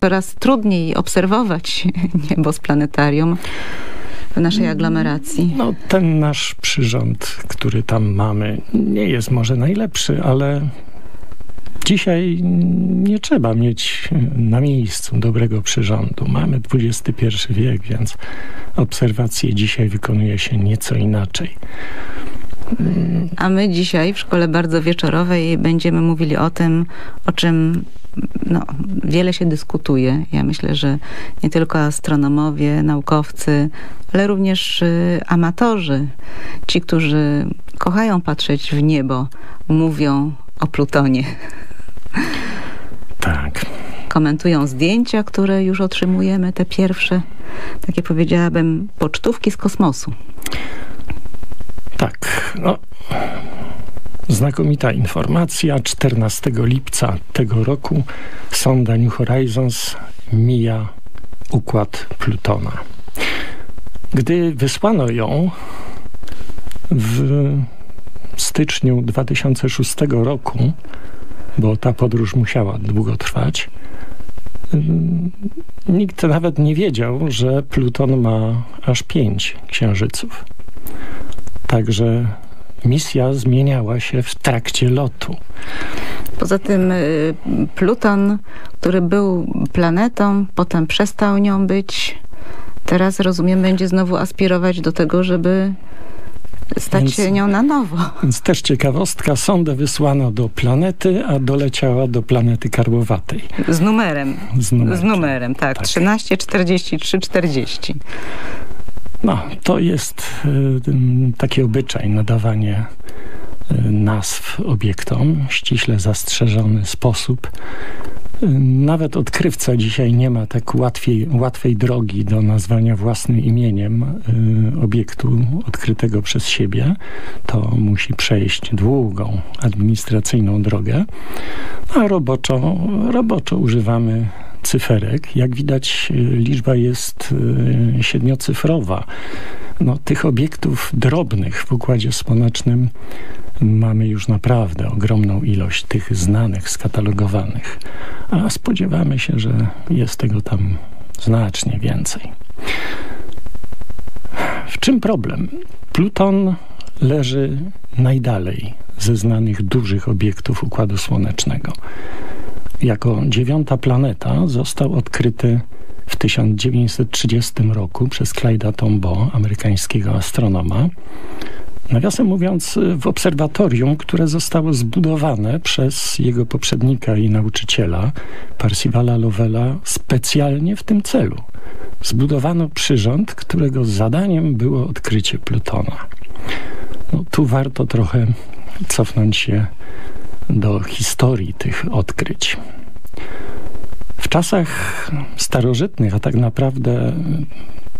coraz trudniej obserwować niebo z planetarium w naszej aglomeracji. No, ten nasz przyrząd, który tam mamy, nie jest może najlepszy, ale Dzisiaj nie trzeba mieć na miejscu dobrego przyrządu. Mamy XXI wiek, więc obserwacje dzisiaj wykonuje się nieco inaczej. A my dzisiaj w szkole bardzo wieczorowej będziemy mówili o tym, o czym no, wiele się dyskutuje. Ja myślę, że nie tylko astronomowie, naukowcy, ale również y, amatorzy, ci, którzy kochają patrzeć w niebo, mówią o Plutonie. Tak. Komentują zdjęcia, które już otrzymujemy, te pierwsze, takie powiedziałabym, pocztówki z kosmosu. Tak, no, znakomita informacja. 14 lipca tego roku sonda New Horizons mija układ Plutona. Gdy wysłano ją w styczniu 2006 roku, bo ta podróż musiała długo trwać, nikt nawet nie wiedział, że Pluton ma aż pięć księżyców. Także misja zmieniała się w trakcie lotu. Poza tym y, Pluton, który był planetą, potem przestał nią być. Teraz, rozumiem, będzie znowu aspirować do tego, żeby stać więc, się nią na nowo. Więc też ciekawostka, sondę wysłano do planety, a doleciała do planety karłowatej. Z numerem. Z, Z numerem, tak. tak. 13, 43, 40. No, to jest y, taki obyczaj, nadawanie y, nazw obiektom, ściśle zastrzeżony sposób. Y, nawet odkrywca dzisiaj nie ma tak łatwiej, łatwej drogi do nazwania własnym imieniem y, obiektu odkrytego przez siebie. To musi przejść długą administracyjną drogę, a roboczo, roboczo używamy cyferek. Jak widać liczba jest y, siedmiocyfrowa. No, tych obiektów drobnych w Układzie Słonecznym mamy już naprawdę ogromną ilość tych znanych, skatalogowanych. A spodziewamy się, że jest tego tam znacznie więcej. W czym problem? Pluton leży najdalej ze znanych dużych obiektów Układu Słonecznego jako dziewiąta planeta został odkryty w 1930 roku przez Clyda Tombaugh, amerykańskiego astronoma. Nawiasem mówiąc, w obserwatorium, które zostało zbudowane przez jego poprzednika i nauczyciela, Parsivala Lovella, specjalnie w tym celu. Zbudowano przyrząd, którego zadaniem było odkrycie Plutona. No, tu warto trochę cofnąć się do historii tych odkryć. W czasach starożytnych, a tak naprawdę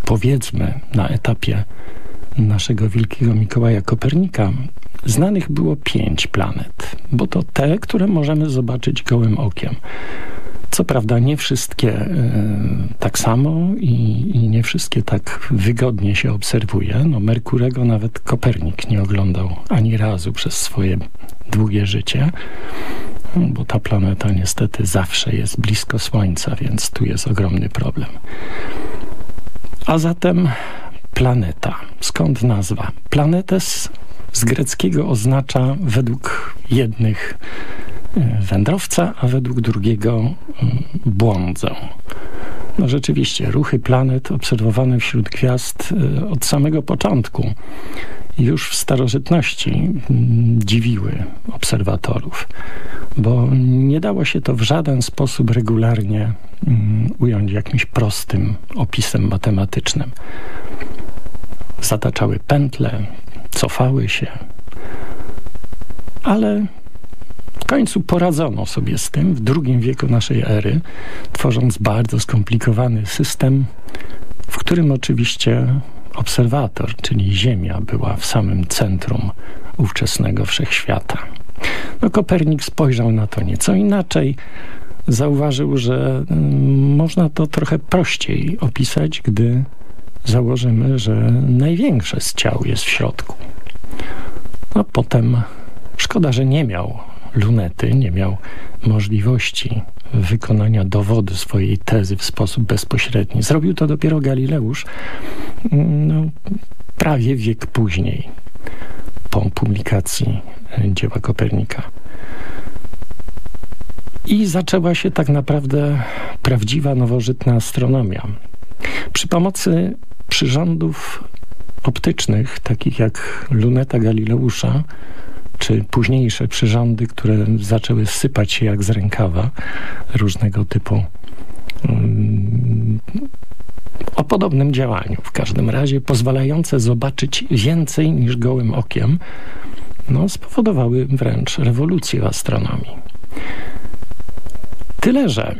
powiedzmy na etapie naszego wielkiego Mikołaja Kopernika, znanych było pięć planet, bo to te, które możemy zobaczyć gołym okiem. Co prawda nie wszystkie y, tak samo i, i, nie wszystkie tak wygodnie się obserwuje. No, Merkurego nawet Kopernik nie oglądał ani razu przez swoje długie życie, bo ta planeta niestety zawsze jest blisko Słońca, więc tu jest ogromny problem. A zatem planeta. Skąd nazwa? Planetes z greckiego oznacza według jednych e, wędrowca, a według drugiego mm, błądzę. No rzeczywiście, ruchy planet obserwowane wśród gwiazd e, od samego początku już w starożytności mm, dziwiły obserwatorów, bo nie dało się to w żaden sposób regularnie mm, ująć jakimś prostym opisem matematycznym. Zataczały pętle, cofały się, ale w końcu poradzono sobie z tym w drugim wieku naszej ery, tworząc bardzo skomplikowany system, w którym oczywiście obserwator, czyli Ziemia, była w samym centrum ówczesnego wszechświata. No, Kopernik spojrzał na to nieco inaczej. Zauważył, że mm, można to trochę prościej opisać, gdy założymy, że największe z ciał jest w środku. No potem szkoda, że nie miał lunety, nie miał możliwości wykonania dowodu swojej tezy w sposób bezpośredni. Zrobił to dopiero Galileusz mm, no, prawie wiek później, po publikacji dzieła Kopernika. I zaczęła się tak naprawdę prawdziwa, nowożytna astronomia. Przy pomocy przyrządów optycznych, takich jak luneta Galileusza, czy późniejsze przyrządy, które zaczęły sypać się jak z rękawa, różnego typu um, o podobnym działaniu w każdym razie, pozwalające zobaczyć więcej niż gołym okiem, no, spowodowały wręcz rewolucję w astronomii. Tyle, że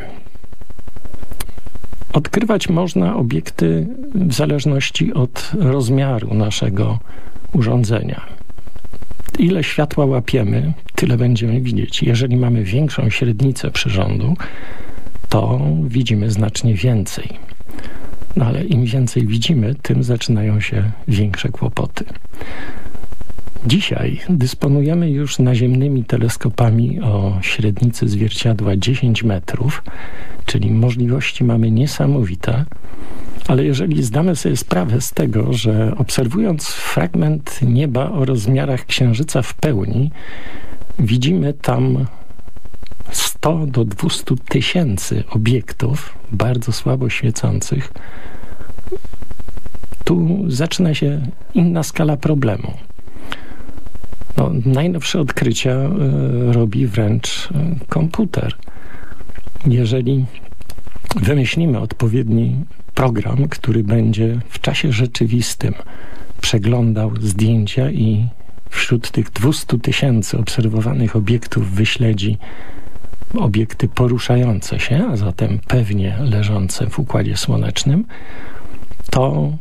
odkrywać można obiekty w zależności od rozmiaru naszego urządzenia. Ile światła łapiemy, tyle będziemy widzieć. Jeżeli mamy większą średnicę przyrządu, to widzimy znacznie więcej. No ale im więcej widzimy, tym zaczynają się większe kłopoty. Dzisiaj dysponujemy już naziemnymi teleskopami o średnicy zwierciadła 10 metrów, czyli możliwości mamy niesamowite, ale jeżeli zdamy sobie sprawę z tego, że obserwując fragment nieba o rozmiarach Księżyca w pełni, widzimy tam 100 do 200 tysięcy obiektów bardzo słabo świecących, tu zaczyna się inna skala problemu. No, najnowsze odkrycia y, robi wręcz y, komputer. Jeżeli wymyślimy odpowiedni program, który będzie w czasie rzeczywistym przeglądał zdjęcia i wśród tych 200 tysięcy obserwowanych obiektów wyśledzi obiekty poruszające się, a zatem pewnie leżące w Układzie Słonecznym, to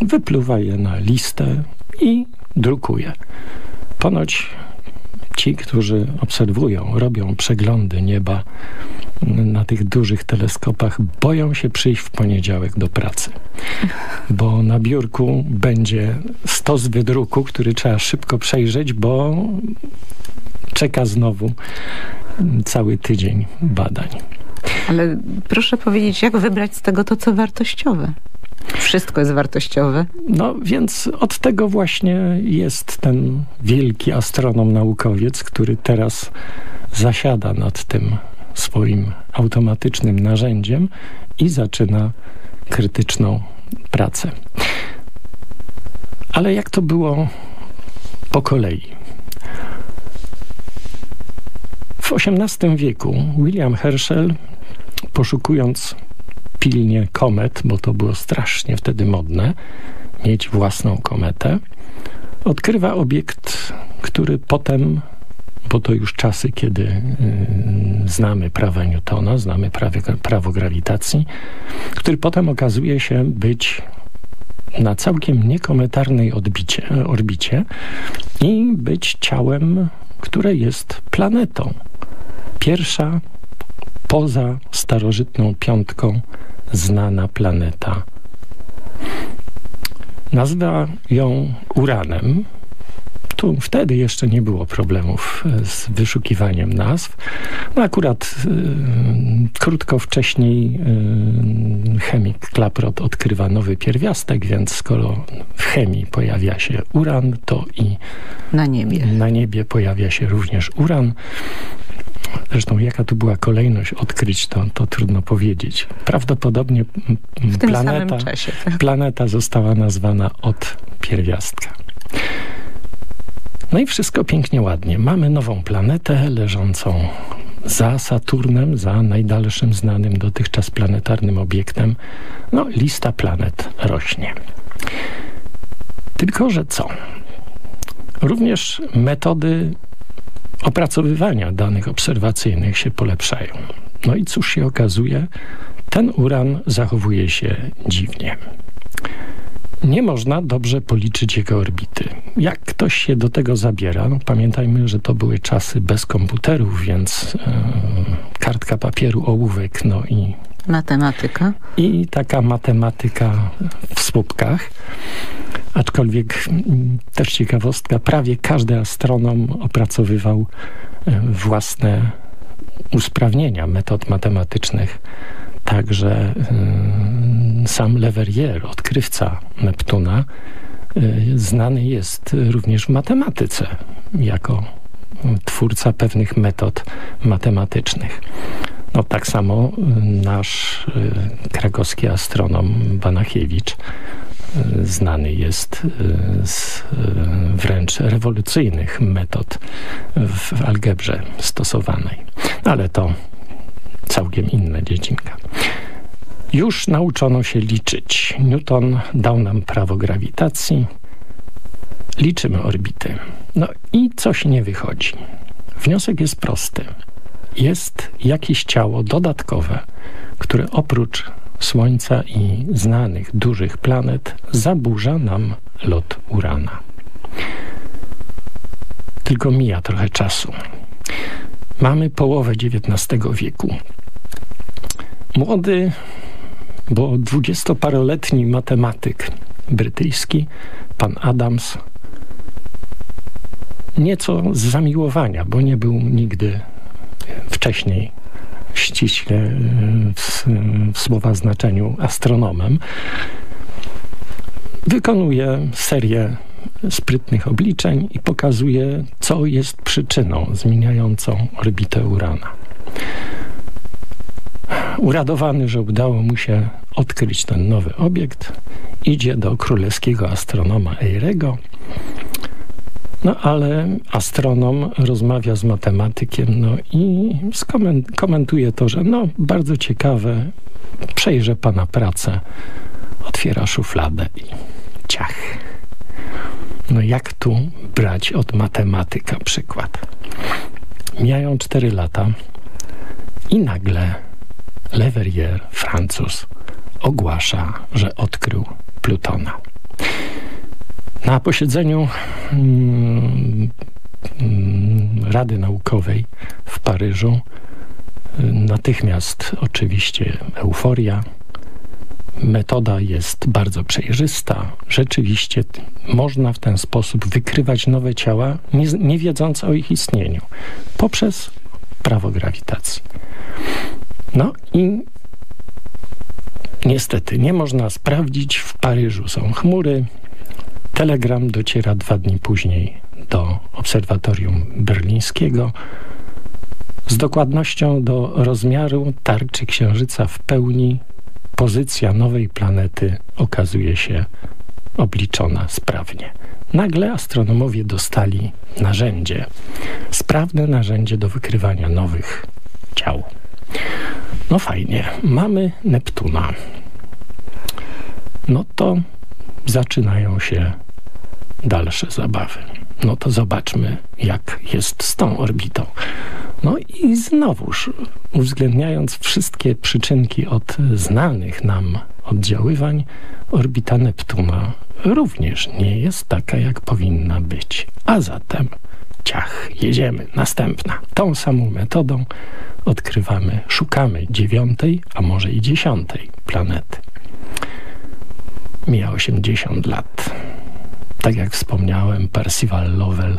wypluwa je na listę i drukuje. Ponoć ci, którzy obserwują, robią przeglądy nieba na tych dużych teleskopach, boją się przyjść w poniedziałek do pracy. Bo na biurku będzie stos wydruku, który trzeba szybko przejrzeć, bo czeka znowu cały tydzień badań. Ale proszę powiedzieć, jak wybrać z tego to, co wartościowe? Wszystko jest wartościowe. No więc od tego właśnie jest ten wielki astronom naukowiec, który teraz zasiada nad tym swoim automatycznym narzędziem i zaczyna krytyczną pracę. Ale jak to było po kolei? W XVIII wieku William Herschel, poszukując pilnie komet, bo to było strasznie wtedy modne, mieć własną kometę, odkrywa obiekt, który potem, bo to już czasy, kiedy y, znamy prawa Newtona, znamy prawie, prawo grawitacji, który potem okazuje się być na całkiem niekometarnej odbicie, orbicie i być ciałem, które jest planetą. Pierwsza poza starożytną piątką znana planeta. Nazwa ją Uranem. Tu wtedy jeszcze nie było problemów e, z wyszukiwaniem nazw. No akurat y, krótko wcześniej y, chemik Klaprot odkrywa nowy pierwiastek, więc skoro w chemii pojawia się uran, to i na niebie, na niebie pojawia się również uran. Zresztą jaka tu była kolejność odkryć, to, to trudno powiedzieć. Prawdopodobnie planeta, czasie, tak? planeta została nazwana od pierwiastka. No i wszystko pięknie, ładnie. Mamy nową planetę leżącą za Saturnem, za najdalszym znanym dotychczas planetarnym obiektem. No, lista planet rośnie. Tylko, że co? Również metody opracowywania danych obserwacyjnych się polepszają. No i cóż się okazuje? Ten uran zachowuje się dziwnie. Nie można dobrze policzyć jego orbity. Jak ktoś się do tego zabiera, no pamiętajmy, że to były czasy bez komputerów, więc yy, kartka papieru, ołówek, no i... Matematyka. I taka matematyka w słupkach. Aczkolwiek mm, też ciekawostka, prawie każdy astronom opracowywał e, własne usprawnienia metod matematycznych. Także y, sam Leverrier, odkrywca Neptuna, y, znany jest również w matematyce jako twórca pewnych metod matematycznych. No tak samo y, nasz krakowski astronom Banachiewicz znany jest z wręcz rewolucyjnych metod w algebrze stosowanej. Ale to całkiem inna dziedzinka. Już nauczono się liczyć. Newton dał nam prawo grawitacji. Liczymy orbity. No i coś nie wychodzi. Wniosek jest prosty. Jest jakieś ciało dodatkowe, które oprócz Słońca i znanych dużych planet zaburza nam lot Urana. Tylko mija trochę czasu. Mamy połowę XIX wieku. Młody, bo dwudziestoparoletni matematyk brytyjski, pan Adams, nieco z zamiłowania, bo nie był nigdy wcześniej ściśle w, w słowa znaczeniu astronomem, wykonuje serię sprytnych obliczeń i pokazuje, co jest przyczyną zmieniającą orbitę Urana. Uradowany, że udało mu się odkryć ten nowy obiekt, idzie do królewskiego astronoma Eirego, no ale astronom rozmawia z matematykiem no i komentuje to, że no bardzo ciekawe, przejrzę pana pracę, otwiera szufladę i ciach. No jak tu brać od matematyka przykład? Mijają cztery lata i nagle Leverrier, Francuz, ogłasza, że odkrył Plutona. Na posiedzeniu mm, Rady Naukowej w Paryżu y, natychmiast oczywiście euforia, Metoda jest bardzo przejrzysta. Rzeczywiście można w ten sposób wykrywać nowe ciała, nie, nie wiedząc o ich istnieniu, poprzez prawo grawitacji. No i niestety nie można sprawdzić. W Paryżu są chmury. Telegram dociera dwa dni później do obserwatorium berlińskiego z dokładnością do rozmiaru tarczy Księżyca w pełni pozycja nowej planety okazuje się obliczona sprawnie. Nagle astronomowie dostali narzędzie, sprawne narzędzie do wykrywania nowych ciał. No fajnie, mamy Neptuna. No to zaczynają się dalsze zabawy. No to zobaczmy, jak jest z tą orbitą. No i znowuż, uwzględniając wszystkie przyczynki od znanych nam oddziaływań, orbita Neptuna również nie jest taka, jak powinna być. A zatem ciach, jedziemy. Następna. Tą samą metodą odkrywamy, szukamy dziewiątej, a może i dziesiątej planety. Mija 80 lat. Tak jak wspomniałem, Percival Lovell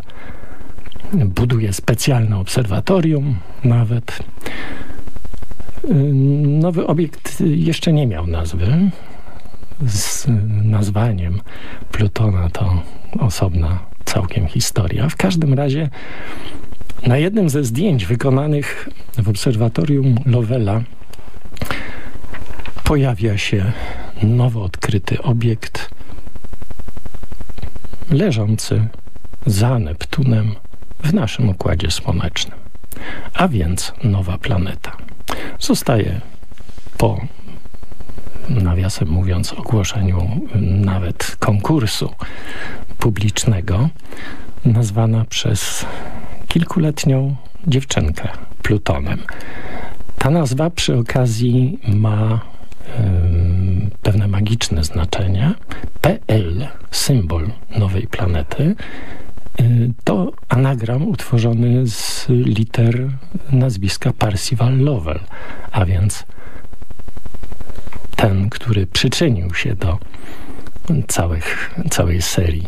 buduje specjalne obserwatorium nawet. Nowy obiekt jeszcze nie miał nazwy. Z nazwaniem Plutona to osobna całkiem historia. W każdym razie na jednym ze zdjęć wykonanych w obserwatorium Lovella pojawia się nowo odkryty obiekt leżący za Neptunem w naszym Układzie Słonecznym. A więc nowa planeta. Zostaje po, nawiasem mówiąc, ogłoszeniu nawet konkursu publicznego, nazwana przez kilkuletnią dziewczynkę Plutonem. Ta nazwa przy okazji ma pewne magiczne znaczenie. PL, symbol nowej planety, Y, to anagram utworzony z liter nazwiska Percival Lovell, a więc ten, który przyczynił się do całych, całej serii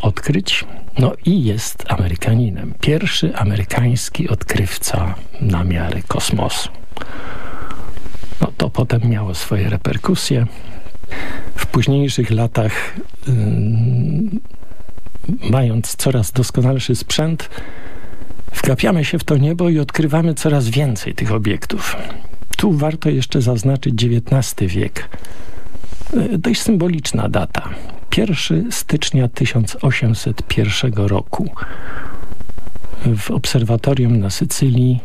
odkryć. No i jest Amerykaninem. Pierwszy amerykański odkrywca na miarę kosmosu. No to potem miało swoje reperkusje. W późniejszych latach, yy, mając coraz doskonalszy sprzęt, wgapiamy się w to niebo i odkrywamy coraz więcej tych obiektów. Tu warto jeszcze zaznaczyć XIX wiek. Yy, dość symboliczna data. 1 stycznia 1801 roku w obserwatorium na Sycylii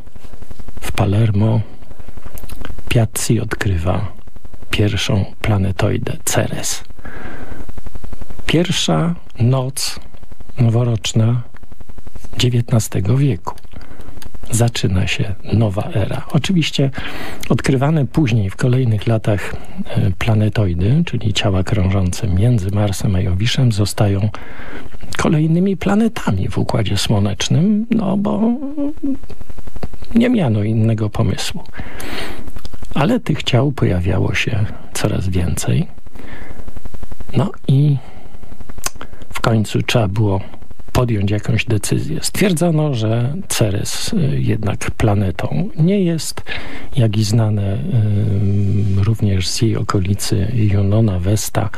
w Palermo Piazzi odkrywa pierwszą planetoidę Ceres. Pierwsza noc noworoczna XIX wieku. Zaczyna się nowa era. Oczywiście odkrywane później w kolejnych latach e, planetoidy, czyli ciała krążące między Marsem a Jowiszem zostają kolejnymi planetami w Układzie Słonecznym, no bo nie miano innego pomysłu. Ale tych ciał pojawiało się coraz więcej. No i w końcu trzeba było podjąć jakąś decyzję. Stwierdzono, że Ceres y, jednak planetą nie jest, jak i znane y, również z jej okolicy Junona Vesta,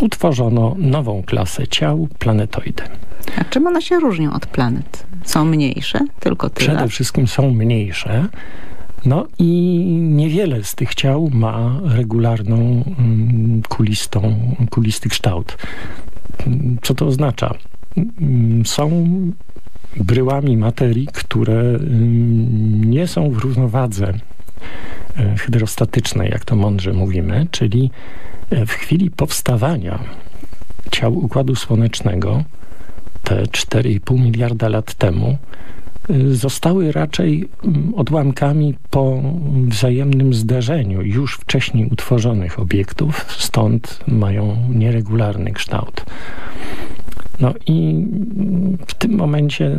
utworzono nową klasę ciał, planetoidy. A czym one się różnią od planet? Są mniejsze? Tylko tyle? Przede wszystkim są mniejsze. No i niewiele z tych ciał ma regularną, mm, kulistą, kulisty kształt. Co to oznacza? Mm, są bryłami materii, które mm, nie są w równowadze e, hydrostatycznej, jak to mądrze mówimy, czyli e, w chwili powstawania ciał Układu Słonecznego te 4,5 miliarda lat temu zostały raczej mm, odłamkami po wzajemnym zderzeniu już wcześniej utworzonych obiektów, stąd mają nieregularny kształt. No i w tym momencie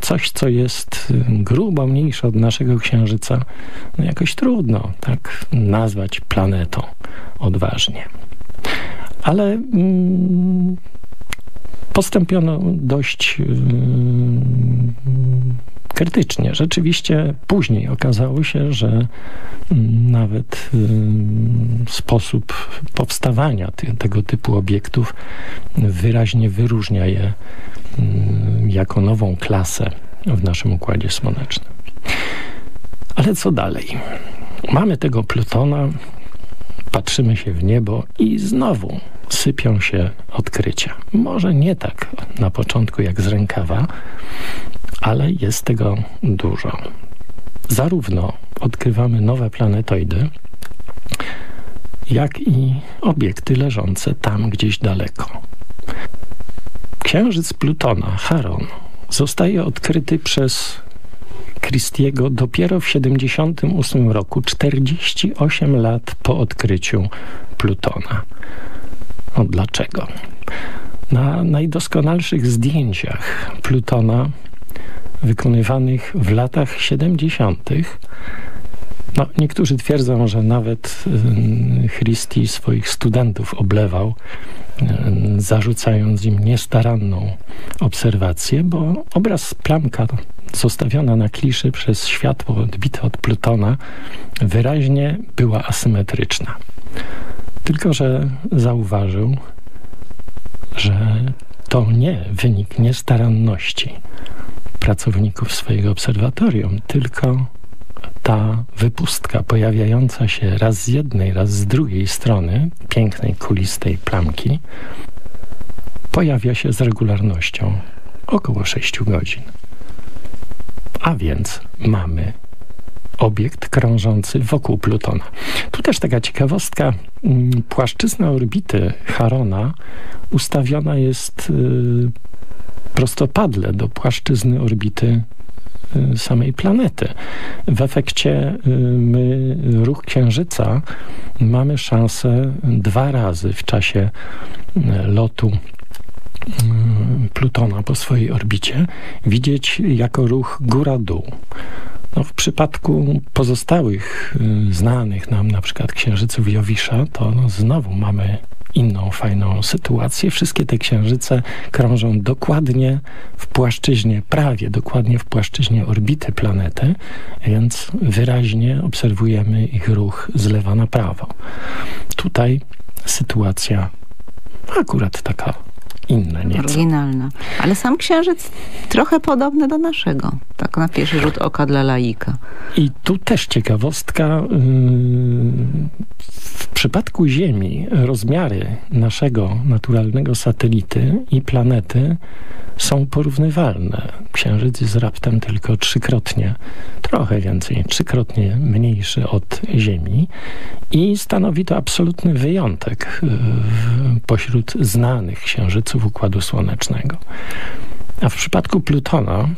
coś, co jest grubo mniejsze od naszego Księżyca, no jakoś trudno tak nazwać planetą odważnie. Ale mm, postąpiono dość yy, krytycznie. Rzeczywiście później okazało się, że mm, nawet yy, sposób powstawania tego typu obiektów wyraźnie wyróżnia je yy, jako nową klasę w naszym Układzie Słonecznym. Ale co dalej? Mamy tego Plutona, patrzymy się w niebo i znowu sypią się odkrycia. Może nie tak na początku jak z rękawa, ale jest tego dużo. Zarówno odkrywamy nowe planetoidy, jak i obiekty leżące tam gdzieś daleko. Księżyc Plutona, Charon, zostaje odkryty przez Christiego dopiero w 78 roku, 48 lat po odkryciu Plutona. No dlaczego? Na najdoskonalszych zdjęciach Plutona wykonywanych w latach 70. No, niektórzy twierdzą, że nawet y, Christie swoich studentów oblewał, y, zarzucając im niestaranną obserwację, bo obraz plamka zostawiona na kliszy przez światło odbite od Plutona wyraźnie była asymetryczna. Tylko, że zauważył, że to nie wynik niestaranności pracowników swojego obserwatorium, tylko ta wypustka pojawiająca się raz z jednej, raz z drugiej strony pięknej, kulistej plamki pojawia się z regularnością około 6 godzin. A więc mamy obiekt krążący wokół Plutona. Tu też taka ciekawostka. Mm, płaszczyzna orbity Charona ustawiona jest y, prostopadle do płaszczyzny orbity y, samej planety. W efekcie y, my ruch Księżyca mamy szansę dwa razy w czasie lotu Plutona po swojej orbicie widzieć jako ruch góra-dół. No, w przypadku pozostałych y, znanych nam na przykład księżyców Jowisza, to no, znowu mamy inną fajną sytuację. Wszystkie te księżyce krążą dokładnie w płaszczyźnie, prawie dokładnie w płaszczyźnie orbity planety, więc wyraźnie obserwujemy ich ruch z lewa na prawo. Tutaj sytuacja akurat taka inna nieco. Oryginalna. Ale sam księżyc trochę podobny do naszego. Tak na pierwszy rzut oka dla laika. I tu też ciekawostka. Yy, w przypadku Ziemi rozmiary naszego naturalnego satelity i planety są porównywalne. Księżyc jest raptem tylko trzykrotnie, trochę więcej, trzykrotnie mniejszy od Ziemi i stanowi to absolutny wyjątek pośród znanych księżyców Układu Słonecznego. A w przypadku Plutona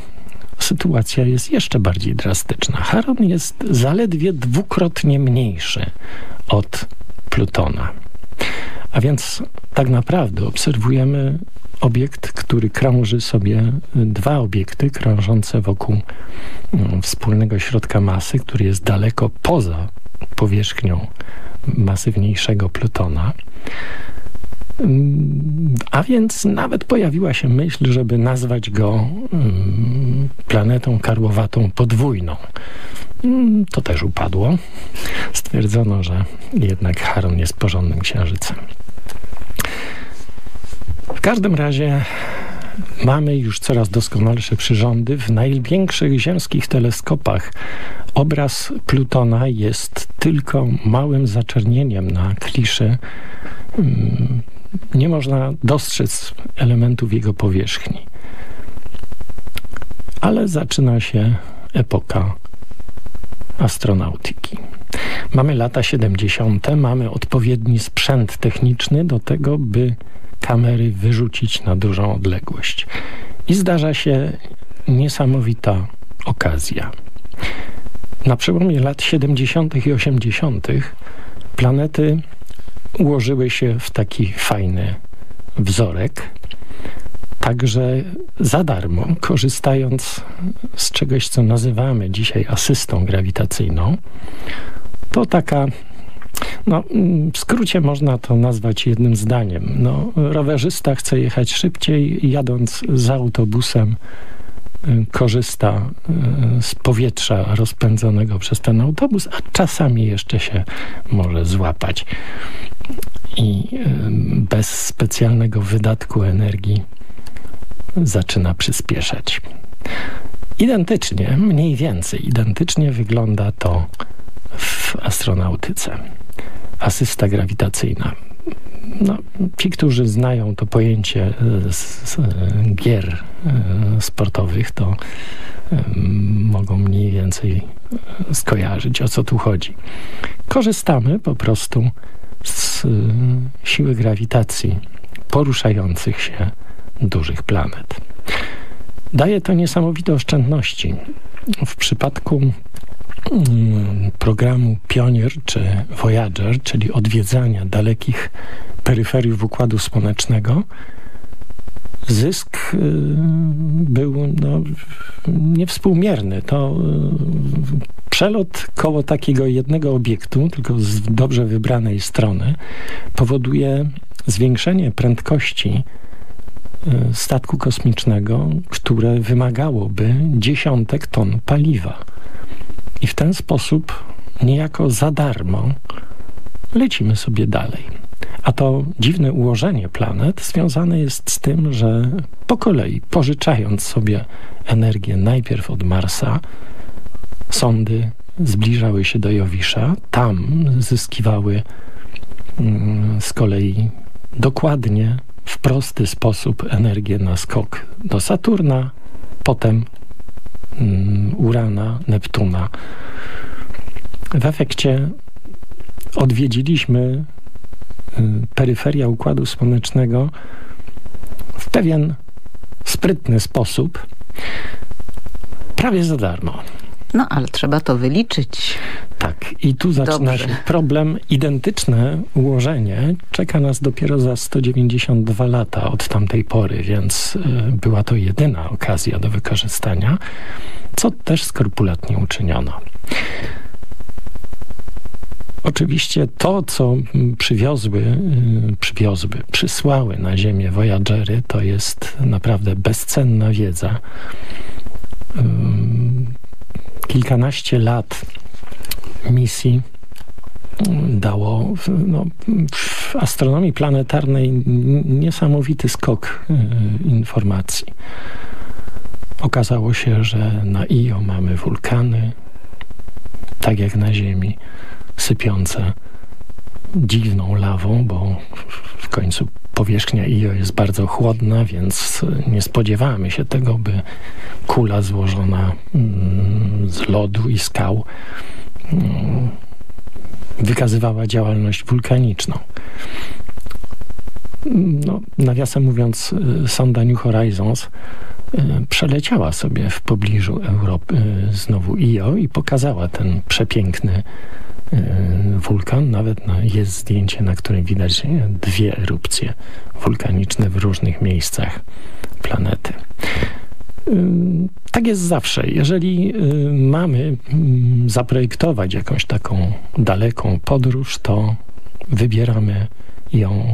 sytuacja jest jeszcze bardziej drastyczna. Charon jest zaledwie dwukrotnie mniejszy od Plutona. A więc tak naprawdę obserwujemy obiekt, który krąży sobie, dwa obiekty krążące wokół no, wspólnego środka masy, który jest daleko poza powierzchnią masywniejszego Plutona. A więc nawet pojawiła się myśl, żeby nazwać go mm, planetą karłowatą podwójną. Mm, to też upadło. Stwierdzono, że jednak Charon jest porządnym księżycem. W każdym razie mamy już coraz doskonalsze przyrządy. W największych ziemskich teleskopach obraz Plutona jest tylko małym zaczernieniem na kliszy. Nie można dostrzec elementów jego powierzchni. Ale zaczyna się epoka astronautyki. Mamy lata 70., mamy odpowiedni sprzęt techniczny do tego, by kamery wyrzucić na dużą odległość. I zdarza się niesamowita okazja. Na przełomie lat 70. i 80. planety ułożyły się w taki fajny wzorek, także za darmo, korzystając z czegoś, co nazywamy dzisiaj asystą grawitacyjną. To taka no, w skrócie można to nazwać jednym zdaniem. No, rowerzysta chce jechać szybciej, jadąc za autobusem korzysta y, z powietrza rozpędzonego przez ten autobus, a czasami jeszcze się może złapać i y, bez specjalnego wydatku energii zaczyna przyspieszać. Identycznie, mniej więcej identycznie wygląda to w astronautyce asysta grawitacyjna. No, ci, którzy znają to pojęcie e, z, z e, gier e, sportowych, to mogą mniej więcej skojarzyć, o co tu chodzi. Korzystamy po prostu z siły grawitacji poruszających się dużych planet. Daje to niesamowite oszczędności. W przypadku programu Pionier czy Voyager, czyli odwiedzania dalekich peryferiów Układu Słonecznego, zysk y, był no, niewspółmierny. To y, przelot koło takiego jednego obiektu, tylko z dobrze wybranej strony, powoduje zwiększenie prędkości y, statku kosmicznego, które wymagałoby dziesiątek ton paliwa. I w ten sposób, niejako za darmo, lecimy sobie dalej. A to dziwne ułożenie planet związane jest z tym, że po kolei, pożyczając sobie energię najpierw od Marsa, sondy zbliżały się do Jowisza, tam zyskiwały mm, z kolei dokładnie w prosty sposób energię na skok do Saturna, potem Urana, Neptuna. W efekcie odwiedziliśmy y, peryferia Układu Słonecznego w pewien sprytny sposób, prawie za darmo. No, ale trzeba to wyliczyć. Tak, i tu zaczyna Dobrze. się problem. Identyczne ułożenie czeka nas dopiero za 192 lata od tamtej pory, więc y, była to jedyna okazja do wykorzystania, co też skrupulatnie uczyniono. Oczywiście to, co przywiozły, y, przywiozły, przysłały na Ziemię Voyagery, to jest naprawdę bezcenna wiedza. Kilkanaście lat misji dało w, no, w astronomii planetarnej niesamowity skok y, informacji. Okazało się, że na Io mamy wulkany, tak jak na Ziemi sypiące dziwną lawą, bo w końcu powierzchnia Io jest bardzo chłodna, więc nie spodziewamy się tego, by kula złożona mm, z lodu i skał mm, wykazywała działalność wulkaniczną. No, nawiasem mówiąc, sonda New Horizons y, przeleciała sobie w pobliżu Europy y, znowu Io i pokazała ten przepiękny wulkan. Nawet jest zdjęcie, na którym widać dwie erupcje wulkaniczne w różnych miejscach planety. E, tak jest zawsze. Jeżeli e, mamy mm, zaprojektować jakąś taką daleką podróż, to wybieramy ją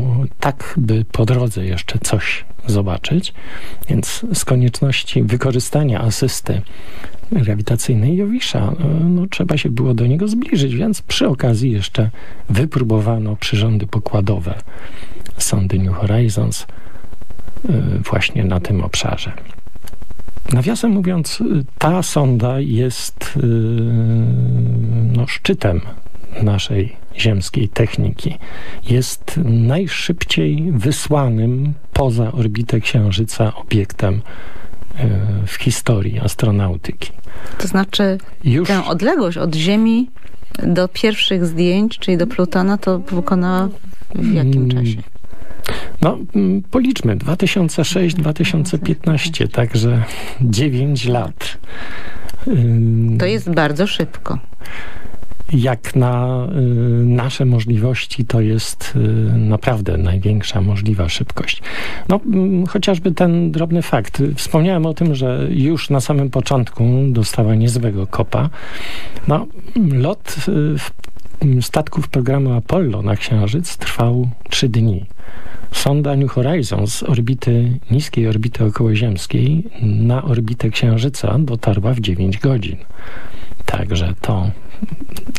tak, by po drodze jeszcze coś zobaczyć. Więc z konieczności wykorzystania asysty grawitacyjnej Jowisza. No, trzeba się było do niego zbliżyć, więc przy okazji jeszcze wypróbowano przyrządy pokładowe sondy New Horizons y, właśnie na tym obszarze. Nawiasem mówiąc, ta sonda jest no, szczytem naszej ziemskiej techniki. Jest najszybciej wysłanym poza orbitę Księżyca obiektem w historii astronautyki. To znaczy Już... tę odległość od Ziemi do pierwszych zdjęć, czyli do Plutona, to wykonała w jakim mm. czasie? No, mm, policzmy. 2006-2015, także 9 lat. To jest bardzo szybko jak na y, nasze możliwości to jest y, naprawdę największa możliwa szybkość. No, mm, chociażby ten drobny fakt. Wspomniałem o tym, że już na samym początku dostała niezłego kopa. No, lot y, statków programu Apollo na Księżyc trwał trzy dni. Sonda New Horizons z orbity, niskiej orbity okołoziemskiej na orbitę Księżyca dotarła w 9 godzin. Także to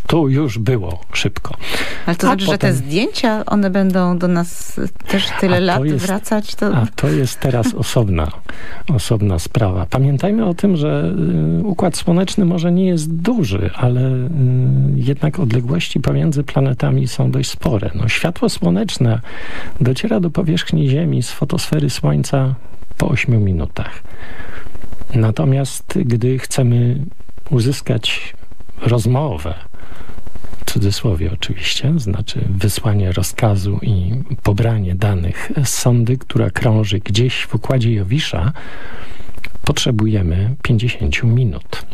tu już było szybko. Ale to a znaczy, potem... że te zdjęcia, one będą do nas też tyle lat jest, wracać? To... A to jest teraz osobna, osobna sprawa. Pamiętajmy o tym, że y, Układ Słoneczny może nie jest duży, ale y, jednak odległości pomiędzy planetami są dość spore. No, światło słoneczne dociera do powierzchni Ziemi z fotosfery Słońca po 8 minutach. Natomiast gdy chcemy uzyskać rozmowę, w cudzysłowie oczywiście, znaczy wysłanie rozkazu i pobranie danych z sondy, która krąży gdzieś w układzie Jowisza, potrzebujemy 50 minut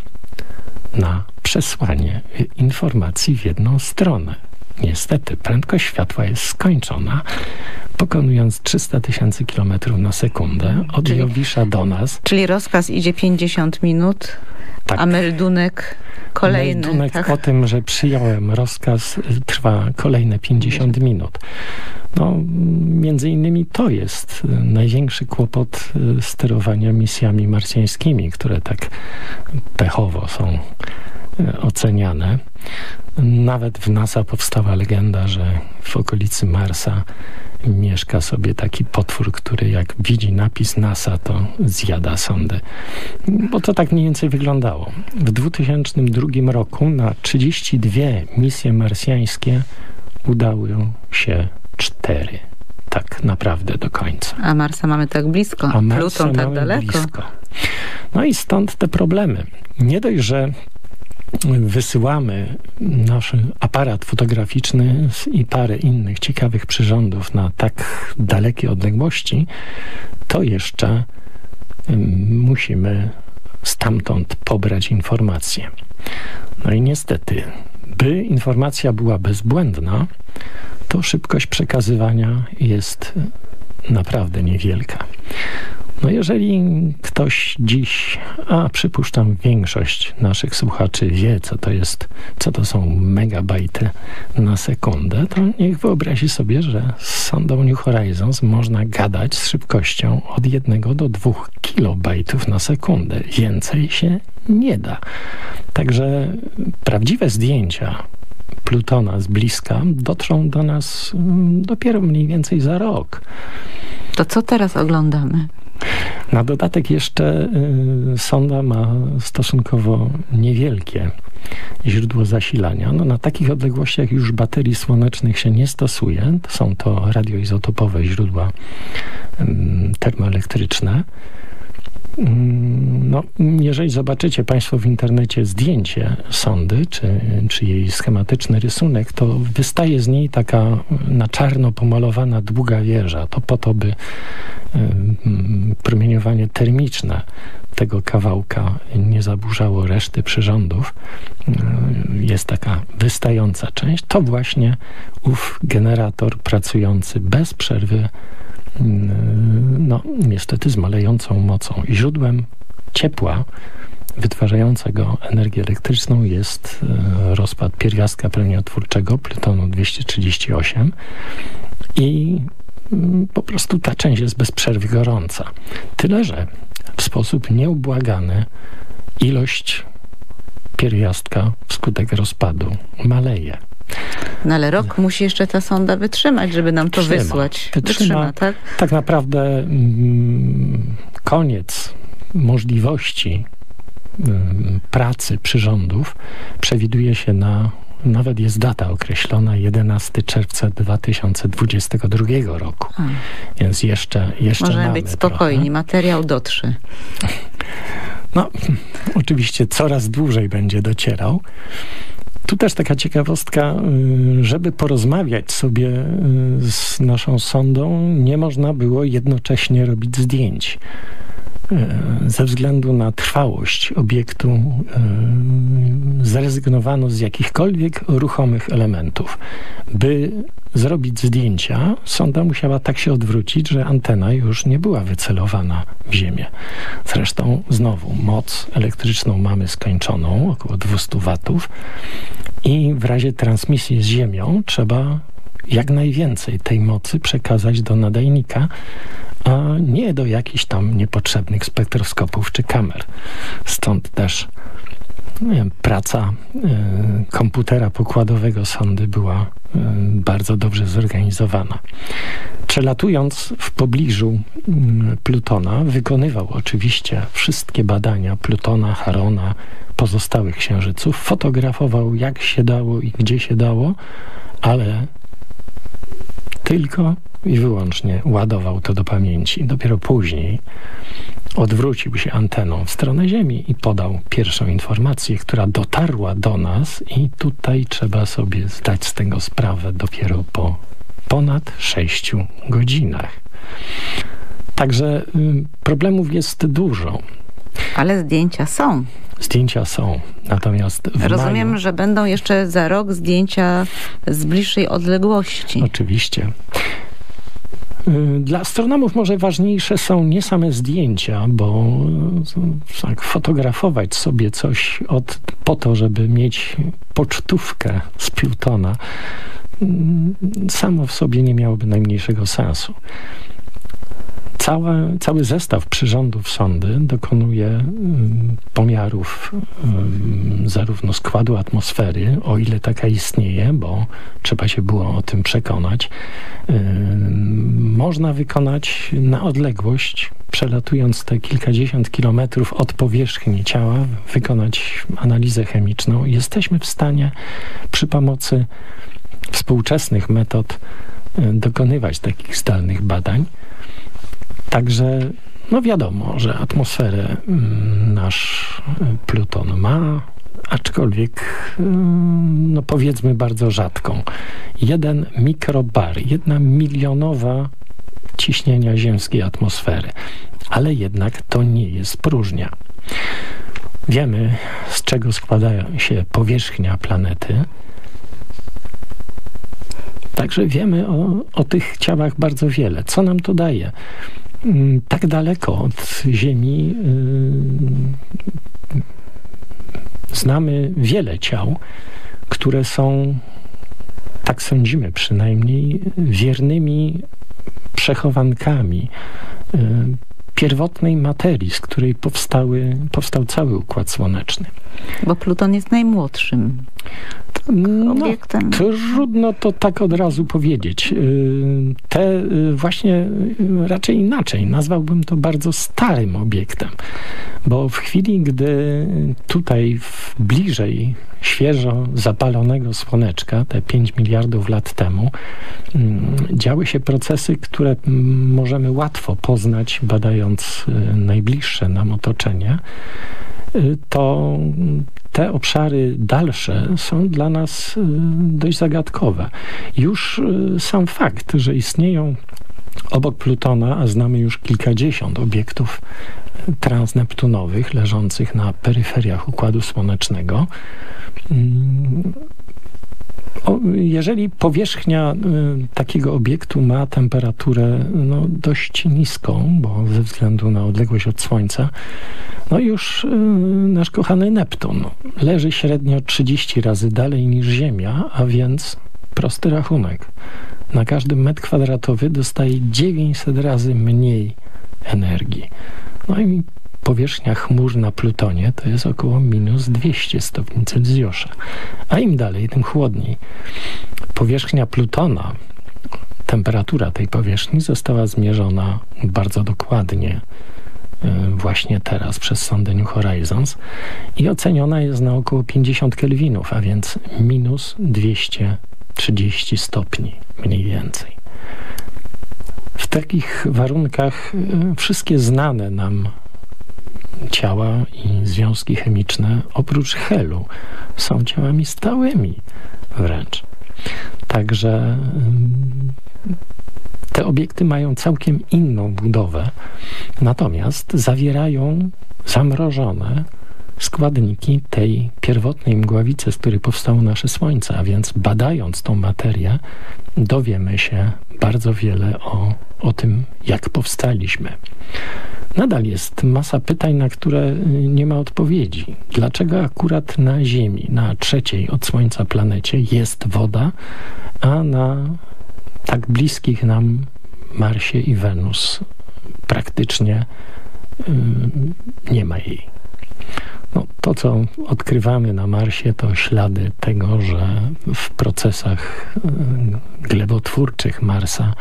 na przesłanie informacji w jedną stronę. Niestety, prędkość światła jest skończona, pokonując 300 tysięcy kilometrów na sekundę od czyli, Jowisza do nas. Czyli rozkaz idzie 50 minut, tak. a meldunek kolejny. Meldunek tak? o tym, że przyjąłem rozkaz trwa kolejne 50 minut. No, między innymi to jest największy kłopot sterowania misjami marsjańskimi, które tak pechowo są oceniane. Nawet w NASA powstała legenda, że w okolicy Marsa mieszka sobie taki potwór, który jak widzi napis NASA, to zjada sondę. Bo to tak mniej więcej wyglądało. W 2002 roku na 32 misje marsjańskie udały się cztery. Tak naprawdę do końca. A Marsa mamy tak blisko, a Pluton tak daleko. Blisko. No i stąd te problemy. Nie dość, że wysyłamy nasz aparat fotograficzny i parę innych ciekawych przyrządów na tak dalekie odległości, to jeszcze musimy stamtąd pobrać informacje. No i niestety, by informacja była bezbłędna, to szybkość przekazywania jest naprawdę niewielka. No jeżeli ktoś dziś, a przypuszczam większość naszych słuchaczy wie, co to jest, co to są megabajty na sekundę, to niech wyobrazi sobie, że z sondą New Horizons można gadać z szybkością od 1 do 2 kilobajtów na sekundę. Więcej się nie da. Także prawdziwe zdjęcia Plutona z bliska dotrą do nas mm, dopiero mniej więcej za rok. To co teraz oglądamy? Na dodatek jeszcze y, sonda ma stosunkowo niewielkie źródło zasilania. No, na takich odległościach już baterii słonecznych się nie stosuje. Są to radioizotopowe źródła y, termoelektryczne. Mm, no, jeżeli zobaczycie Państwo w internecie zdjęcie sondy, czy, czy jej schematyczny rysunek, to wystaje z niej taka na czarno pomalowana długa wieża. To po to, by promieniowanie termiczne tego kawałka nie zaburzało reszty przyrządów. Jest taka wystająca część. To właśnie ów generator pracujący bez przerwy no niestety z malejącą mocą i źródłem ciepła wytwarzającego energię elektryczną jest e, rozpad pierwiastka promieniotwórczego plutonu 238 i mm, po prostu ta część jest bez przerwy gorąca. Tyle, że w sposób nieubłagany ilość pierwiastka wskutek rozpadu maleje. No ale rok musi jeszcze ta sonda wytrzymać, żeby nam to Wytrzyma. wysłać. Wytrzyma. Wytrzyma, tak? Tak naprawdę mm, koniec możliwości mm, pracy przyrządów przewiduje się na nawet jest data określona 11 czerwca 2022 roku. A. Więc jeszcze, jeszcze Możemy być spokojni, trochę. materiał dotrze. No, oczywiście coraz dłużej będzie docierał. Tu też taka ciekawostka, y, żeby porozmawiać sobie y, z naszą sondą, nie można było jednocześnie robić zdjęć. Y, ze względu na trwałość obiektu zrezygnowano z jakichkolwiek ruchomych elementów. By zrobić zdjęcia, sonda musiała tak się odwrócić, że antena już nie była wycelowana w ziemię. Zresztą znowu moc elektryczną mamy skończoną, około 200 watów i w razie transmisji z ziemią trzeba jak najwięcej tej mocy przekazać do nadajnika, a nie do jakichś tam niepotrzebnych spektroskopów czy kamer. Stąd też wiem, praca y, komputera pokładowego sondy była y, bardzo dobrze zorganizowana. Przelatując w pobliżu y, Plutona, wykonywał oczywiście wszystkie badania Plutona, Harona, pozostałych księżyców, fotografował jak się dało i gdzie się dało, ale tylko i wyłącznie ładował to do pamięci. Dopiero później odwrócił się anteną w stronę Ziemi i podał pierwszą informację, która dotarła do nas i tutaj trzeba sobie zdać z tego sprawę dopiero po ponad sześciu godzinach. Także problemów jest dużo. Ale zdjęcia są. Zdjęcia są, natomiast Rozumiem, maju... że będą jeszcze za rok zdjęcia z bliższej odległości. Oczywiście. Dla astronomów może ważniejsze są nie same zdjęcia, bo y, tak, fotografować sobie coś od, po to, żeby mieć pocztówkę z Plutona, y, samo w sobie nie miałoby najmniejszego sensu. Cały zestaw przyrządów sondy dokonuje um, pomiarów um, zarówno składu atmosfery, o ile taka istnieje, bo trzeba się było o tym przekonać. Um, można wykonać na odległość, przelatując te kilkadziesiąt kilometrów od powierzchni ciała, wykonać analizę chemiczną. Jesteśmy w stanie przy pomocy współczesnych metod dokonywać takich zdalnych badań. Także no wiadomo, że atmosferę mm, nasz y, Pluton ma, aczkolwiek y, no powiedzmy bardzo rzadką. Jeden mikrobar, jedna milionowa ciśnienia ziemskiej atmosfery. ale jednak to nie jest próżnia. Wiemy, z czego składa się powierzchnia planety. Także wiemy o, o tych ciałach bardzo wiele. Co nam to daje? Mm, tak daleko od Ziemi yy, znamy wiele ciał, które są, tak sądzimy przynajmniej, wiernymi przechowankami yy, pierwotnej materii, z której powstały, powstał cały Układ Słoneczny. Bo Pluton jest najmłodszym no, obiektem. Trudno to tak od razu powiedzieć. Y, te y, właśnie y, raczej inaczej. Nazwałbym to bardzo starym obiektem, bo w chwili, gdy tutaj bliżej świeżo zapalonego słoneczka, te 5 miliardów lat temu, mm, działy się procesy, które możemy łatwo poznać, badając najbliższe nam otoczenie to te obszary dalsze są dla nas dość zagadkowe. Już sam fakt, że istnieją obok Plutona, a znamy już kilkadziesiąt obiektów transneptunowych leżących na peryferiach Układu Słonecznego, jeżeli powierzchnia y, takiego obiektu ma temperaturę no, dość niską, bo ze względu na odległość od Słońca, no już y, nasz kochany Neptun leży średnio 30 razy dalej niż Ziemia, a więc prosty rachunek. Na każdy metr kwadratowy dostaje 900 razy mniej energii. No i powierzchnia chmur na Plutonie to jest około minus 200 stopni Celsjusza. A im dalej, tym chłodniej. Powierzchnia Plutona, temperatura tej powierzchni została zmierzona bardzo dokładnie e, właśnie teraz przez sondę New Horizons i oceniona jest na około 50 kelwinów, a więc minus 230 stopni mniej więcej. W takich warunkach e, wszystkie znane nam ciała i związki chemiczne oprócz helu są ciałami stałymi wręcz. Także te obiekty mają całkiem inną budowę, natomiast zawierają zamrożone składniki tej pierwotnej mgławicy, z której powstało nasze Słońce, a więc badając tą materię dowiemy się bardzo wiele o, o tym, jak powstaliśmy. Nadal jest masa pytań, na które y, nie ma odpowiedzi. Dlaczego akurat na Ziemi, na trzeciej od Słońca planecie jest woda, a na tak bliskich nam Marsie i Wenus praktycznie y, nie ma jej? No, to, co odkrywamy na Marsie, to ślady tego, że w procesach y, glebotwórczych Marsa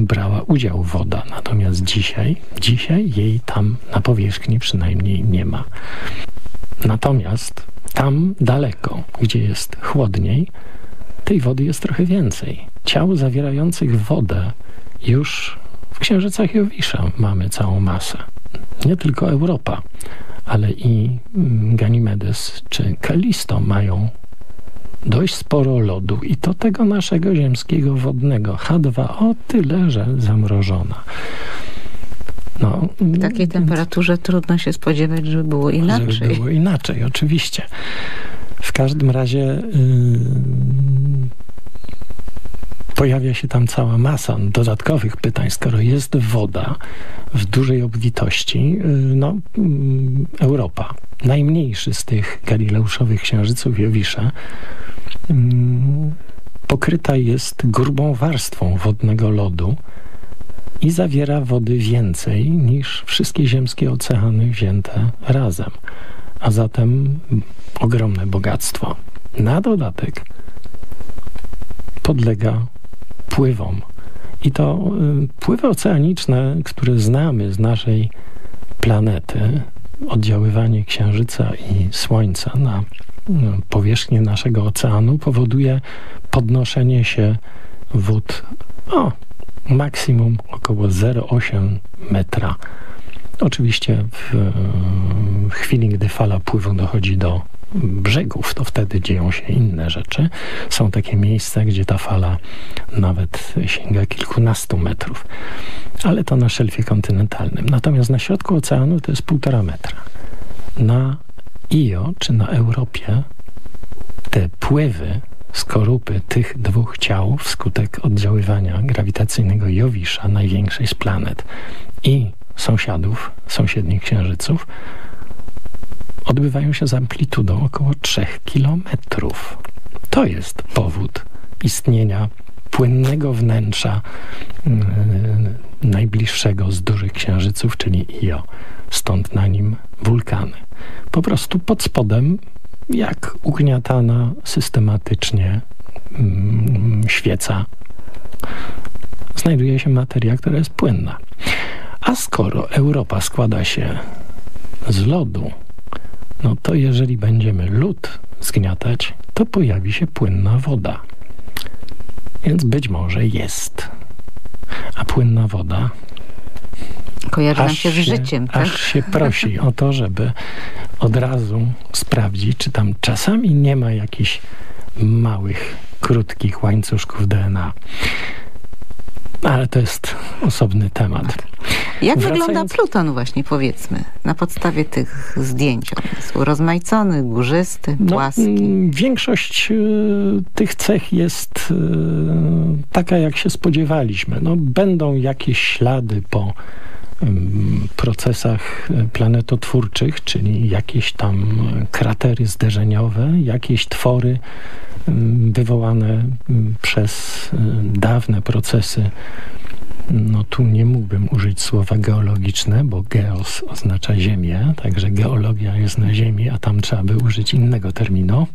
brała udział woda. Natomiast dzisiaj, dzisiaj jej tam na powierzchni przynajmniej nie ma. Natomiast tam daleko, gdzie jest chłodniej, tej wody jest trochę więcej. Ciał zawierających wodę już w Księżycach Jowisza mamy całą masę. Nie tylko Europa ale i mm, Ganymedes czy Kalisto mają dość sporo lodu i to tego naszego ziemskiego wodnego H2O tyle, że zamrożona. No, w takiej temperaturze trudno się spodziewać, żeby było inaczej. Żeby było inaczej, oczywiście. W każdym razie yy, pojawia się tam cała masa dodatkowych pytań. Skoro jest woda w dużej obfitości, y, no, mm, Europa, najmniejszy z tych galileuszowych księżyców Jowisza, mm, pokryta jest grubą warstwą wodnego lodu i zawiera wody więcej niż wszystkie ziemskie oceany wzięte razem. A zatem ogromne bogactwo. Na dodatek podlega pływom. I to y, pływy oceaniczne, które znamy z naszej planety, oddziaływanie Księżyca i Słońca na y, powierzchnię naszego oceanu powoduje podnoszenie się wód o maksimum około 0,8 metra. Oczywiście w, w chwili, gdy fala pływu dochodzi do brzegów, to wtedy dzieją się inne rzeczy. Są takie miejsca, gdzie ta fala nawet sięga kilkunastu metrów, ale to na szelfie kontynentalnym. Natomiast na środku oceanu to jest półtora metra. Na Io czy na Europie te pływy skorupy tych dwóch ciał wskutek oddziaływania grawitacyjnego Jowisza, największej z planet, i sąsiadów, sąsiednich księżyców, odbywają się z amplitudą około 3 kilometrów. To jest powód istnienia płynnego wnętrza yy, najbliższego z dużych księżyców, czyli Io. Stąd na nim wulkany. Po prostu pod spodem, jak ugniatana systematycznie yy, świeca, znajduje się materia, która jest płynna. A skoro Europa składa się z lodu, no to jeżeli będziemy lód zgniatać, to pojawi się płynna woda. Więc być może jest. A płynna woda kojarzy nam się z życiem, tak? Aż się prosi o to, żeby od razu sprawdzić, czy tam czasami nie ma jakichś małych, krótkich łańcuszków DNA. Ale to jest osobny temat. Jak Wracając... wygląda Pluton właśnie, powiedzmy, na podstawie tych zdjęć? On jest urozmaicony, górzysty, no, płaski. No, większość y, tych cech jest y, taka, jak się spodziewaliśmy. No, będą jakieś ślady po procesach planetotwórczych, czyli jakieś tam kratery zderzeniowe, jakieś twory wywołane przez dawne procesy no tu nie mógłbym użyć słowa geologiczne, bo geos oznacza ziemię, także geologia jest na ziemi, a tam trzeba by użyć innego terminu.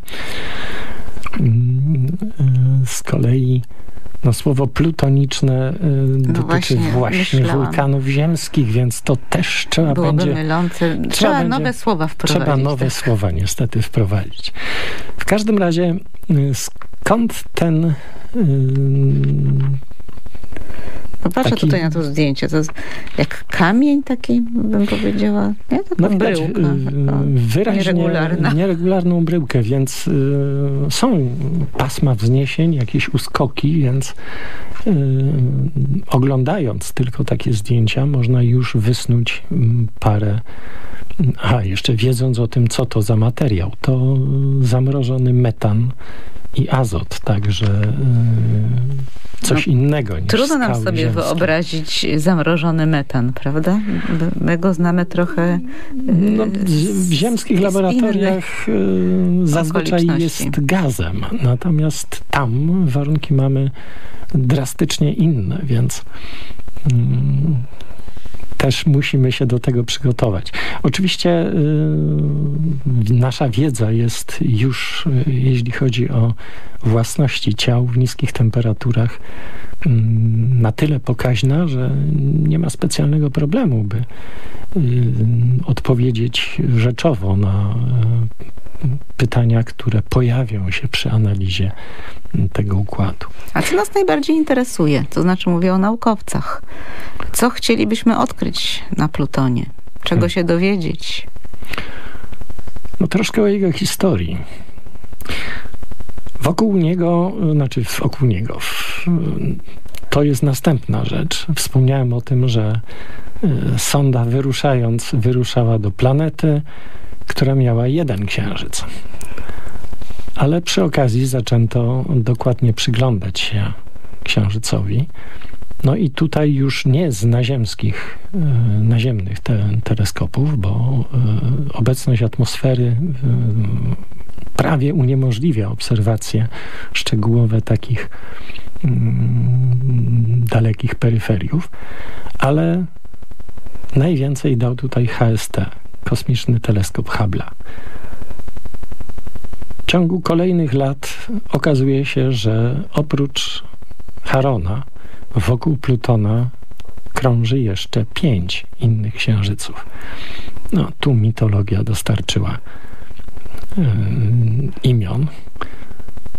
Z kolei no, słowo plutoniczne y, no dotyczy właśnie, właśnie wulkanów ziemskich, więc to też trzeba Byłoby będzie... mylące. Trzeba, trzeba będzie, nowe słowa wprowadzić. Trzeba nowe tak. słowa niestety wprowadzić. W każdym razie y, skąd ten y, Popatrzę taki... tutaj na to zdjęcie. To jest jak kamień taki, bym powiedziała. Nie? Taka no, widać, bryłka. Wyraźnie nieregularna. nieregularną bryłkę, więc y, są pasma wzniesień, jakieś uskoki, więc y, oglądając tylko takie zdjęcia można już wysnuć y, parę a, jeszcze wiedząc o tym, co to za materiał, to zamrożony metan i azot, także y, coś no, innego niż Trudno nam sobie ziemskie. wyobrazić zamrożony metan, prawda? My go znamy trochę no, W ziemskich laboratoriach y, zazwyczaj jest gazem, natomiast tam warunki mamy drastycznie inne, więc mm, też musimy się do tego przygotować. Oczywiście y, nasza wiedza jest już, y, jeśli chodzi o własności ciał w niskich temperaturach, y, na tyle pokaźna, że nie ma specjalnego problemu, by y, odpowiedzieć rzeczowo na y, pytania, które pojawią się przy analizie tego układu. A co nas najbardziej interesuje? To znaczy mówię o naukowcach. Co chcielibyśmy odkryć na Plutonie? Czego hmm. się dowiedzieć? No troszkę o jego historii. Wokół niego, znaczy wokół niego, to jest następna rzecz. Wspomniałem o tym, że y, sonda wyruszając, wyruszała do planety, która miała jeden księżyc. Ale przy okazji zaczęto dokładnie przyglądać się księżycowi. No i tutaj już nie z naziemskich, e, naziemnych te, teleskopów, bo e, obecność atmosfery e, prawie uniemożliwia obserwacje szczegółowe takich mm, dalekich peryferiów, ale najwięcej dał tutaj HST, kosmiczny teleskop Hubble'a. W ciągu kolejnych lat okazuje się, że oprócz Harona wokół Plutona krąży jeszcze pięć innych księżyców. No, tu mitologia dostarczyła yy, imion.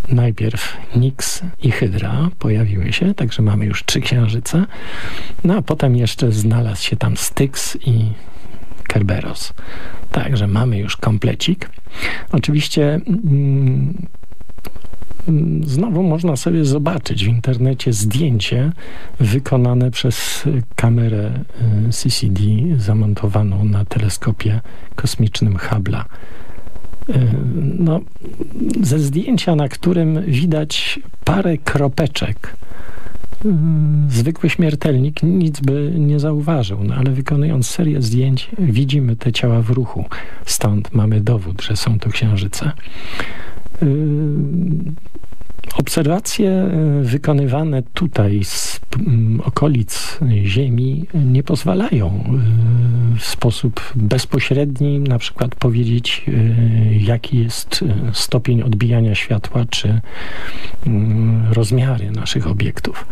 Najpierw Nix i Hydra pojawiły się, także mamy już trzy księżyce. No a potem jeszcze znalazł się tam Styx i Kerberos. Także mamy już komplecik. Oczywiście mm, znowu można sobie zobaczyć w internecie zdjęcie wykonane przez kamerę y, CCD zamontowaną na teleskopie kosmicznym Hubble'a. Y, no, ze zdjęcia, na którym widać parę kropeczek zwykły śmiertelnik nic by nie zauważył, no ale wykonując serię zdjęć widzimy te ciała w ruchu. Stąd mamy dowód, że są to księżyce. Yy, obserwacje e, wykonywane tutaj z mm, okolic Ziemi nie pozwalają e, w sposób bezpośredni na przykład powiedzieć, jaki jest stopień odbijania światła, czy mm, rozmiary naszych obiektów.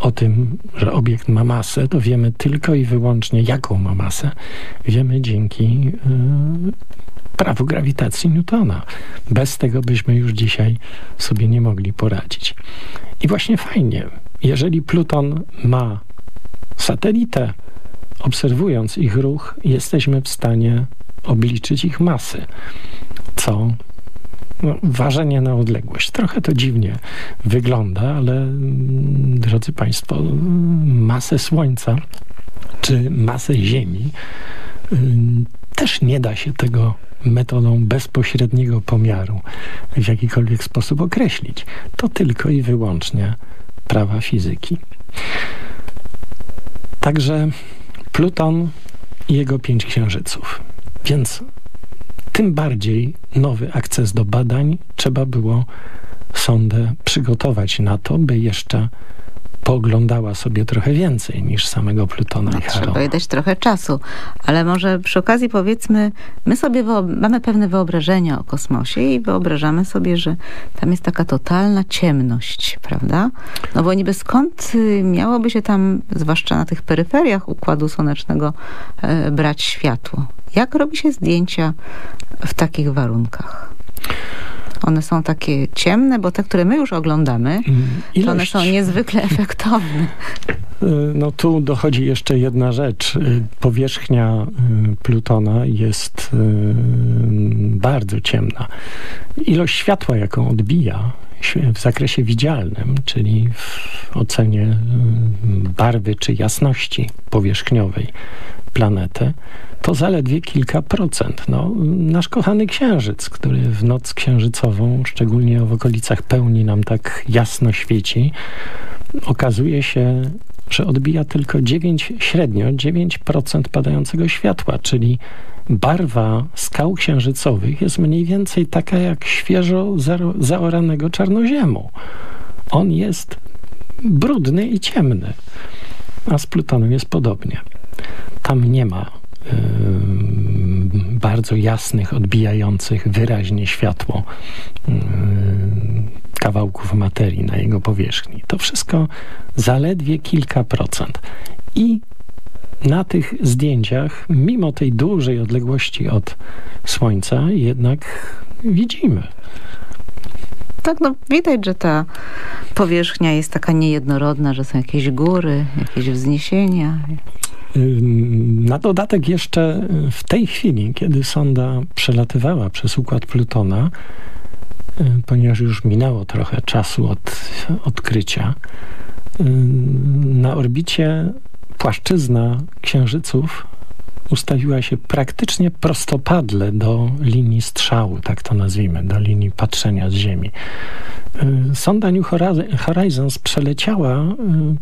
o tym, że obiekt ma masę, to wiemy tylko i wyłącznie, jaką ma masę. Wiemy dzięki prawo grawitacji Newtona. Bez tego byśmy już dzisiaj sobie nie mogli poradzić. I właśnie fajnie, jeżeli Pluton ma satelitę, obserwując ich ruch, jesteśmy w stanie obliczyć ich masy, co no, ważenie na odległość. Trochę to dziwnie wygląda, ale mm, drodzy Państwo, masę Słońca czy masę Ziemi też nie da się tego metodą bezpośredniego pomiaru w jakikolwiek sposób określić. To tylko i wyłącznie prawa fizyki. Także Pluton i jego pięć księżyców. Więc tym bardziej nowy akces do badań trzeba było sondę przygotować na to, by jeszcze pooglądała sobie trochę więcej niż samego Plutona no, i Charona. Trzeba dać trochę czasu. Ale może przy okazji powiedzmy, my sobie mamy pewne wyobrażenia o kosmosie i wyobrażamy sobie, że tam jest taka totalna ciemność, prawda? No bo niby skąd y, miałoby się tam, zwłaszcza na tych peryferiach Układu Słonecznego, e, brać światło? Jak robi się zdjęcia w takich warunkach? One są takie ciemne, bo te, które my już oglądamy, Ilość... to one są niezwykle efektowne. Y, no tu dochodzi jeszcze jedna rzecz. Y, powierzchnia y, Plutona jest bardzo ciemna. Ilość światła, jaką odbija w zakresie widzialnym, czyli w ocenie barwy czy jasności powierzchniowej planety, to zaledwie kilka procent. No, nasz kochany księżyc, który w noc księżycową, szczególnie w okolicach pełni nam tak jasno świeci, okazuje się, że odbija tylko 9, średnio 9% padającego światła, czyli barwa skał księżycowych jest mniej więcej taka jak świeżo zaoranego czarnoziemu. On jest brudny i ciemny, a z Plutonem jest podobnie. Tam nie ma bardzo jasnych, odbijających wyraźnie światło kawałków materii na jego powierzchni. To wszystko zaledwie kilka procent. I na tych zdjęciach, mimo tej dużej odległości od Słońca, jednak widzimy. Tak, no widać, że ta powierzchnia jest taka niejednorodna, że są jakieś góry, jakieś wzniesienia. Na dodatek jeszcze w tej chwili, kiedy sonda przelatywała przez układ Plutona, ponieważ już minęło trochę czasu od odkrycia, na orbicie płaszczyzna księżyców ustawiła się praktycznie prostopadle do linii strzału, tak to nazwijmy, do linii patrzenia z Ziemi. Y, sonda New Horizons przeleciała y,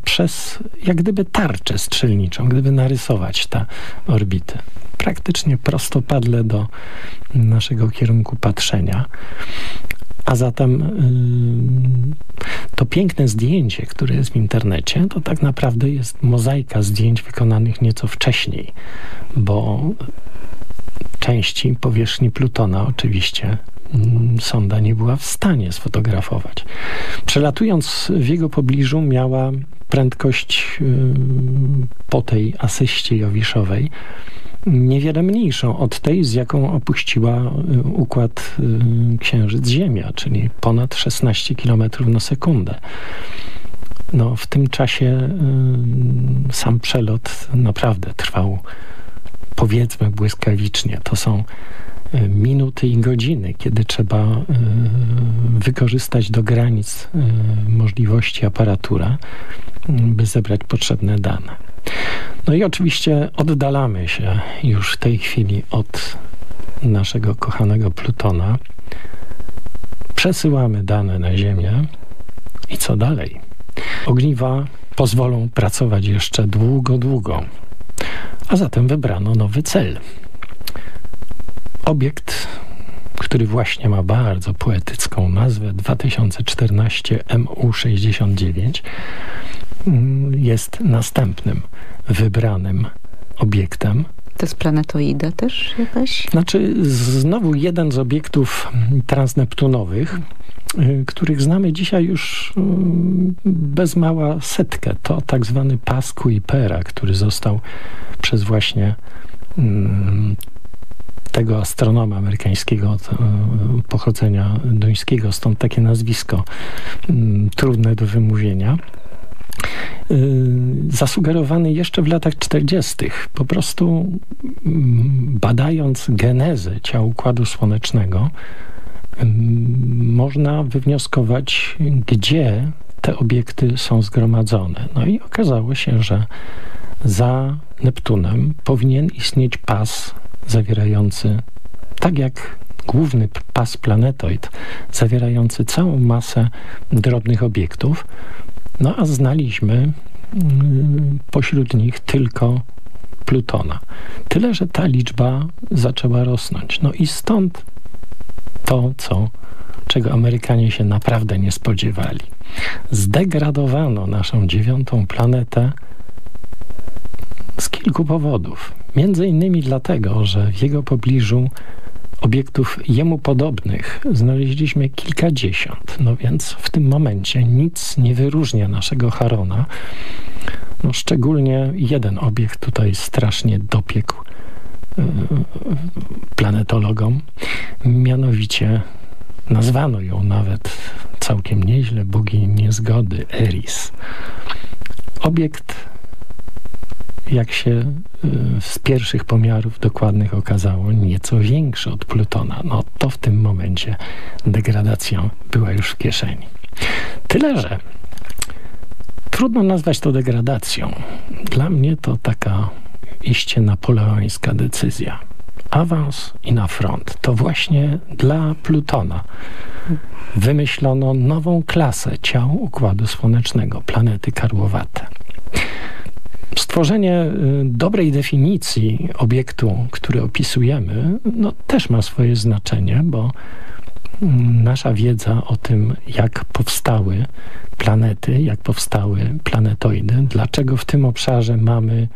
przez jak gdyby tarczę strzelniczą, gdyby narysować tę orbitę. Praktycznie prostopadle do naszego kierunku patrzenia. A zatem y, to piękne zdjęcie, które jest w internecie, to tak naprawdę jest mozaika zdjęć wykonanych nieco wcześniej, bo części powierzchni Plutona oczywiście mm, sonda nie była w stanie sfotografować. Przelatując w jego pobliżu miała prędkość y, po tej asyście jowiszowej niewiele mniejszą od tej, z jaką opuściła y, układ y, Księżyc-Ziemia, czyli ponad 16 km na sekundę. No, w tym czasie y, sam przelot naprawdę trwał powiedzmy błyskawicznie. To są e, minuty i godziny, kiedy trzeba e, wykorzystać do granic e, możliwości aparatura, by zebrać potrzebne dane. No i oczywiście oddalamy się już w tej chwili od naszego kochanego Plutona. Przesyłamy dane na Ziemię i co dalej? Ogniwa pozwolą pracować jeszcze długo, długo. A zatem wybrano nowy cel. Obiekt, który właśnie ma bardzo poetycką nazwę 2014 MU69, jest następnym wybranym obiektem. To jest planetoida też jakaś? Znaczy, znowu jeden z obiektów transneptunowych, y, których znamy dzisiaj już y, bez mała setkę. To tak zwany pas Kuipera, który został przez właśnie mm, tego astronoma amerykańskiego y, pochodzenia duńskiego, stąd takie nazwisko mm, trudne do wymówienia zasugerowany jeszcze w latach 40. Po prostu mm, badając genezę ciała Układu Słonecznego, można wywnioskować, gdzie te obiekty są zgromadzone. No i okazało się, że za Neptunem powinien istnieć pas zawierający, tak jak główny pas planetoid, zawierający całą masę drobnych obiektów. No a znaliśmy mm, pośród nich tylko Plutona. Tyle, że ta liczba zaczęła rosnąć. No i stąd to, co, czego Amerykanie się naprawdę nie spodziewali. Zdegradowano naszą dziewiątą planetę z kilku powodów. Między innymi dlatego, że w jego pobliżu obiektów jemu podobnych znaleźliśmy kilkadziesiąt. No więc w tym momencie nic nie wyróżnia naszego Harona. No szczególnie jeden obiekt tutaj strasznie dopiekł yy, planetologom. Mianowicie nazwano ją nawet całkiem nieźle bogini niezgody Eris. Obiekt jak się y, z pierwszych pomiarów dokładnych okazało, nieco większy od Plutona. No to w tym momencie degradacja była już w kieszeni. Tyle, że trudno nazwać to degradacją. Dla mnie to taka iście napoleońska decyzja. Awans i na front. To właśnie dla Plutona wymyślono nową klasę ciał Układu Słonecznego, planety karłowate. Stworzenie y, dobrej definicji obiektu, który opisujemy, no, też ma swoje znaczenie, bo mm, nasza wiedza o tym, jak powstały planety, jak powstały planetoidy, dlaczego w tym obszarze mamy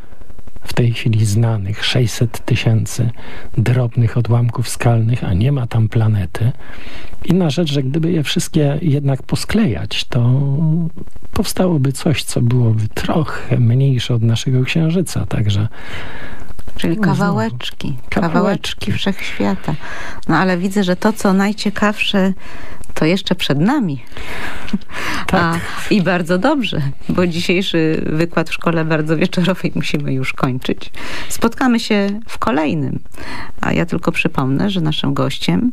w tej chwili znanych 600 tysięcy drobnych odłamków skalnych, a nie ma tam planety. Inna rzecz, że gdyby je wszystkie jednak posklejać, to powstałoby coś, co byłoby trochę mniejsze od naszego Księżyca, także Czyli kawałeczki, kawałeczki, wszechświata. No ale widzę, że to, co najciekawsze, to jeszcze przed nami. Tak. A, I bardzo dobrze, bo dzisiejszy wykład w szkole bardzo wieczorowej musimy już kończyć. Spotkamy się w kolejnym. A ja tylko przypomnę, że naszym gościem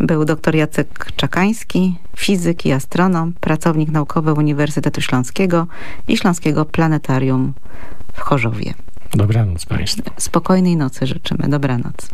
był dr Jacek Czakański, fizyk i astronom, pracownik naukowy Uniwersytetu Śląskiego i Śląskiego Planetarium w Chorzowie. Dobranoc Państwu. Spokojnej nocy życzymy. Dobranoc.